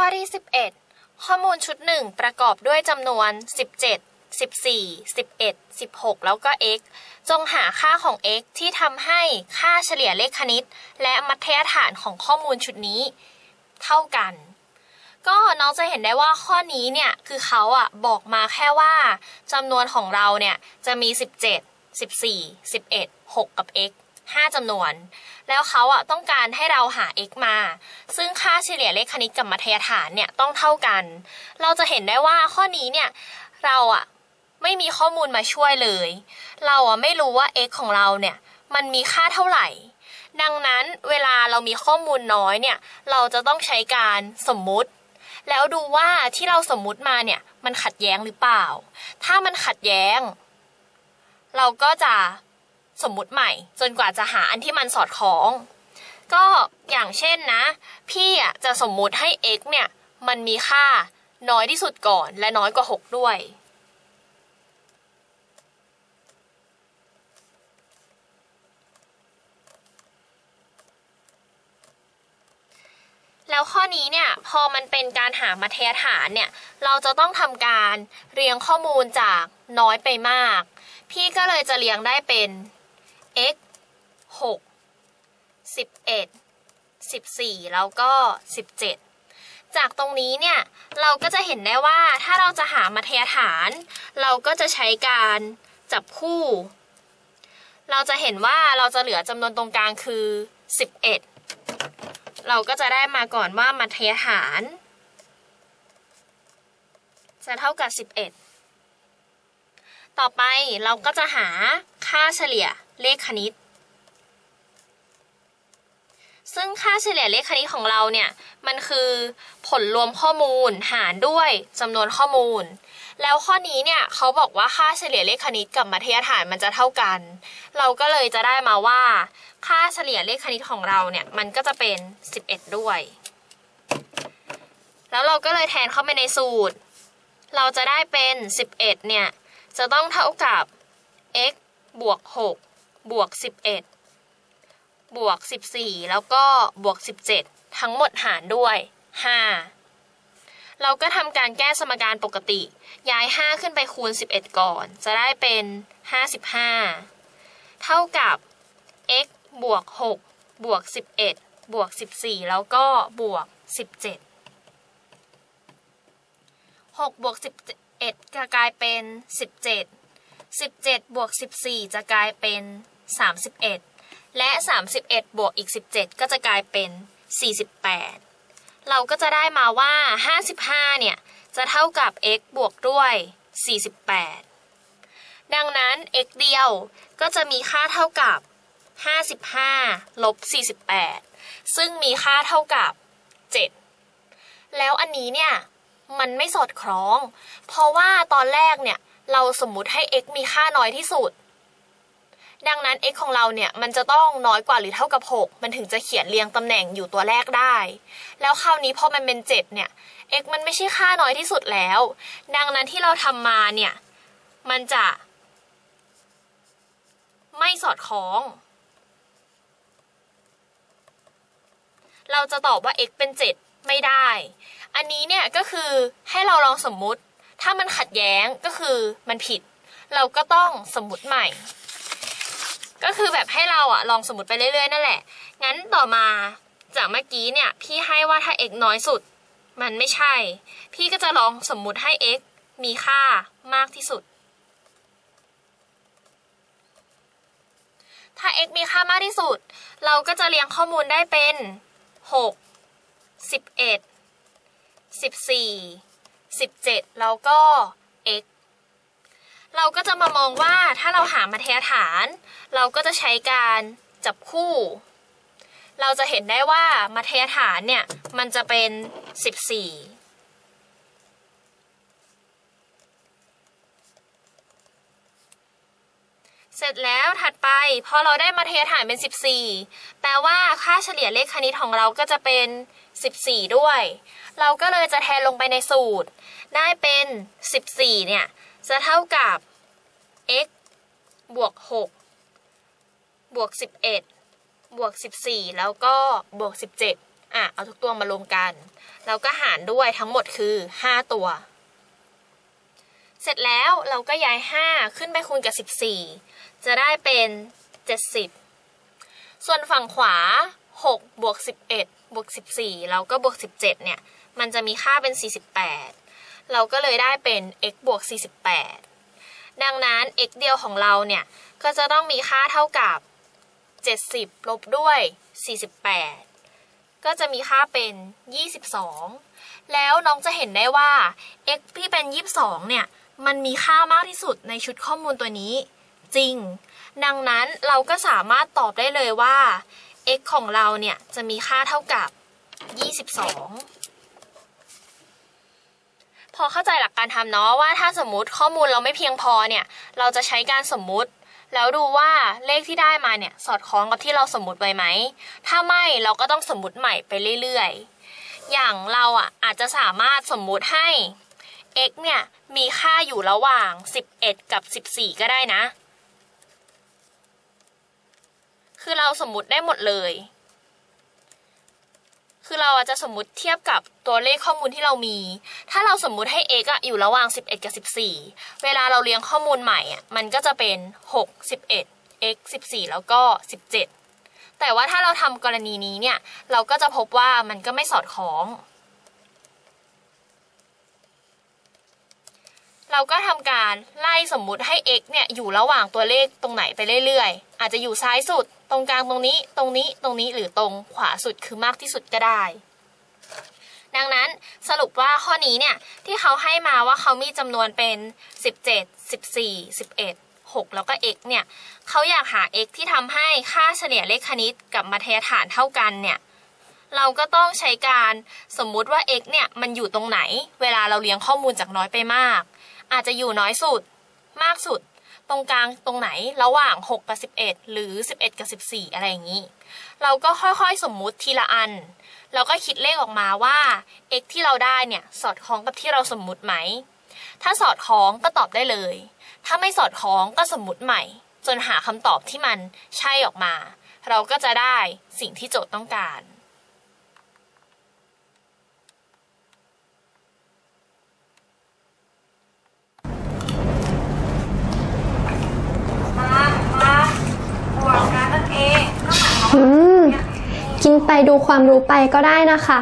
ข้อที่ 11 ข้อมูลชุดหนึ่งประกอบด้วยจำนวน 17 14 11 16 แล้วก็ x จงหาค่าของ x ที่ทำให้ค่าเฉลี่ยเลขคณิต และมัธยฐานของข้อมูลชุดนี้ เท่ากัน ก็น้องจะเห็นได้ว่าข้อนี้เนี่ย คือเขาอะบอกมาแค่ว่าจำนวนของเราเนี่ย จะมี 17 14 11 6 กับ x 5จำนวน แล้วเขาอะต้องการให้เราหา x มา ซึ่งค่าเฉลี่ยเลขคณิตกับมัธยฐานเนี่ยต้องเท่ากัน เราจะเห็นได้ว่าข้อนี้เนี่ยเราอะไม่มีข้อมูลมาช่วยเลย เราอะไม่รู้ว่า x ของเราเนี่ยมันมีค่าเท่าไหร่ ดังนั้นเวลาเรามีข้อมูลน้อยเนี่ยเราจะต้องใช้การสมมุติ แล้วดูว่าที่เราสมมุติมาเนี่ยมันขัดแย้งหรือเปล่า ถ้ามันขัดแย้ง เราก็จะ สมมุติใหม่ จนกว่าจะหาอันที่มันสอดคล้อง ก็อย่างเช่นนะ พี่อะจะสมมุติให้ x เนี่ยมันมีค่าน้อยที่สุดก่อนและน้อยกว่า 6 ด้วย แล้วข้อนี้เนี่ยพอมันเป็นการหามัธยฐานเนี่ย เราจะต้องทำการเรียงข้อมูลจากน้อยไปมาก พี่ก็เลยจะเรียงได้เป็น x 6 11 14 แล้วก็ 17 จากตรงนี้เนี่ย เราก็จะเห็นได้ว่าถ้าเราจะหามัธยฐาน เราก็จะใช้การจับคู่ เราจะเห็นว่าเราจะเหลือจำนวนตรงกลางคือ 11 เราก็จะได้มาก่อนว่ามัธยฐาน จะเท่ากับ 11 ต่อไปเราก็จะหาค่าเฉลี่ย เลขคณิต ซึ่งค่าเฉลี่ยเลขคณิตของเราเนี่ย มันคือผลรวมข้อมูลหารด้วยจำนวนข้อมูล แล้วข้อนี้เนี่ยเขาบอกว่าค่าเฉลี่ยเลขคณิตกับมัธยฐานมันจะเท่ากัน เราก็เลยจะได้มาว่า ค่าเฉลี่ยเลขคณิตของเราเนี่ยมันก็จะเป็น 11 ด้วย แล้วเราก็เลยแทนเข้าไปในสูตร เราจะได้เป็น 11 เนี่ยจะต้องเท่ากับ x บวก 6 บวก 11 บวก 14 แล้วก็บวก 17 ทั้งหมดหารด้วย 5 เราก็ทำการแก้สมการปกติ ย้าย 5 ขึ้นไปคูณ 11 ก่อน จะได้เป็น 55 เท่ากับ x บวก 6 บวก 11 บวก 14 แล้วก็บวก 17 6 บวก 11 จะกลายเป็น 17 17 บวก 14 จะกลายเป็น 31 และ 31 บวกอีก 17 ก็จะกลายเป็น 48 เราก็จะได้มาว่า 55 เนี่ย จะเท่ากับ x บวกด้วย 48 ดังนั้น x เดียวก็จะมีค่าเท่ากับ 55 ลบ 48 ซึ่งมีค่าเท่ากับ 7 แล้วอันนี้เนี่ย มันไม่สอดคล้อง เพราะว่าตอนแรกเนี่ย เราสมมุติให้ x มีค่าน้อยที่สุด ดังนั้น x ของเราเนี่ยมันจะต้องน้อยกว่าหรือเท่ากับ 6 มันถึงจะเขียนเรียงตำแหน่งอยู่ตัวแรกได้ แล้วคราวนี้พอมันเป็น 7 เนี่ย x มันไม่ใช่ค่าน้อยที่สุดแล้ว ดังนั้นที่เราทำมาเนี่ย มันจะ ไม่สอดคล้อง เราจะตอบว่า x เป็น 7 ไม่ได้ อันนี้เนี่ยก็คือให้เราลองสมมุติ ถ้ามันขัดแย้งก็คือมันผิด เราก็ต้องสมมุติใหม่ ก็คือแบบให้เราอะลองสมมติไปเรื่อยๆนั่นแหละ งั้นต่อมาจากเมื่อกี้เนี่ย พี่ให้ว่าถ้า x น้อยสุด มันไม่ใช่ พี่ก็จะลองสมมุติให้ x มีค่ามากที่สุด ถ้า x มีค่ามากที่สุด เราก็จะเรียงข้อมูลได้เป็น 6 11 14 17 แล้วก็ เราก็จะมามองว่าถ้าเราหามัธยฐาน เราก็จะใช้การจับคู่ เราจะเห็นได้ว่ามัธยฐานเนี่ย มันจะเป็น 14เสร็จแล้วถัดไปพอเราได้มัธยฐานเป็น 14 แปลว่าค่าเฉลี่ยเลขคณิตของเราก็จะเป็น 14 ด้วย เราก็เลยจะแทนลงไปในสูตร ได้เป็น 14 เนี่ย จะเท่ากับ x บวก 6 บวก 11 บวก 14 แล้วก็บวก 17 อะ เอาทุกตัวมารวมกัน แล้วก็หารด้วยทั้งหมดคือ 5 ตัว เสร็จแล้วเราก็ย้าย 5 ขึ้นไปคูณกับ 14 จะได้เป็น 70 ส่วนฝั่งขวา 6 บวก 11 บวก 14 แล้วก็บวก 17 เนี่ย มันจะมีค่าเป็น 48 เราก็เลยได้เป็น x บวก 48 ดังนั้น x เดียวของเราเนี่ย ก็จะต้องมีค่าเท่ากับ 70 ลบด้วย 48 ก็จะมีค่าเป็น 22 แล้วน้องจะเห็นได้ว่า x ที่เป็น 22 เนี่ย มันมีค่ามากที่สุดในชุดข้อมูลตัวนี้ จริง ดังนั้นเราก็สามารถตอบได้เลยว่า x ของเราเนี่ย จะมีค่าเท่ากับ 22 พอเข้าใจหลักการทำเนาะว่าถ้าสมมติข้อมูลเราไม่เพียงพอเนี่ย เราจะใช้การสมมุติ แล้วดูว่าเลขที่ได้มาเนี่ยสอดคล้องกับที่เราสมมติไว้ไหม ถ้าไม่เราก็ต้องสมมติใหม่ไปเรื่อยๆ อย่างเราอะอาจจะสามารถสมมุติให้ x เนี่ยมีค่าอยู่ระหว่าง 11 กับ 14 ก็ได้นะ คือเราสมมติได้หมดเลย คือเราจะสมมติเทียบกับตัวเลขข้อมูลที่เรามี ถ้าเราสมมุติให้ x อะอยู่ระหว่าง 11 กับ 14 เวลาเราเรียงข้อมูลใหม่อะมันก็จะเป็น 6 11 x 14 แล้วก็ 17 แต่ว่าถ้าเราทำกรณีนี้เนี่ย เราก็จะพบว่ามันก็ไม่สอดคล้อง เราก็ทำการไล่สมมุติให้ x เนี่ยอยู่ระหว่างตัวเลขตรงไหนไปเรื่อยๆ อาจจะอยู่ซ้ายสุด ตรงกลางตรงนี้ ตรงนี้ ตรงนี้ หรือตรงขวาสุดคือมากที่สุดก็ได้ ดังนั้นสรุปว่าข้อนี้เนี่ยที่เขาให้มาว่าเขามีจำนวนเป็น 17 14 11 6 แล้วก็ x เนี่ยเขาอยากหา x ที่ทำให้ค่าเฉลี่ยเลขคณิตกับมัธยฐานเท่ากันเนี่ยเราก็ต้องใช้การสมมุติว่า x เนี่ยมันอยู่ตรงไหน เวลาเราเรียงข้อมูลจากน้อยไปมาก อาจจะอยู่น้อยสุดมากสุด ตรงกลางตรงไหนระหว่าง 6 กับ 11 หรือ 11 กับ 14 อะไรอย่างนี้ เราก็ค่อยๆสมมุติทีละอัน เราก็คิดเลขออกมาว่า x ที่เราได้เนี่ยสอดคล้องกับที่เราสมมุติไหม ถ้าสอดคล้องก็ตอบได้เลย ถ้าไม่สอดคล้องก็สมมุติใหม่ จนหาคำตอบที่มันใช่ออกมา เราก็จะได้สิ่งที่โจทย์ต้องการ มามาบวก กินไปดูความรู้ไปก็ได้นะคะ